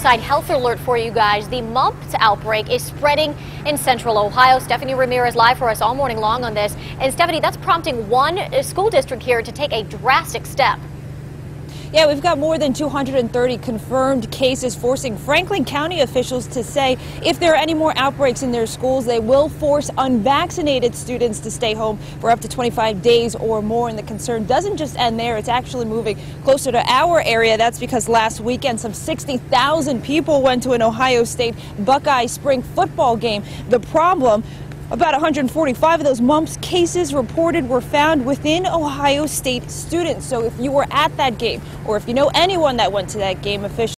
Side health alert for you guys. The mumps outbreak is spreading in central Ohio. Stephanie Ramirez live for us all morning long on this. And Stephanie, that's prompting one school district here to take a drastic step. Yeah, we've got more than 230 confirmed cases, forcing Franklin County officials to say if there are any more outbreaks in their schools, they will force unvaccinated students to stay home for up to 25 days or more. And the concern doesn't just end there, it's actually moving closer to our area. That's because last weekend, some 60,000 people went to an Ohio State Buckeye spring football game. The problem, about 145 of those mumps cases reported were found within Ohio State students. So if you were at that game or if you know anyone that went to that game, officials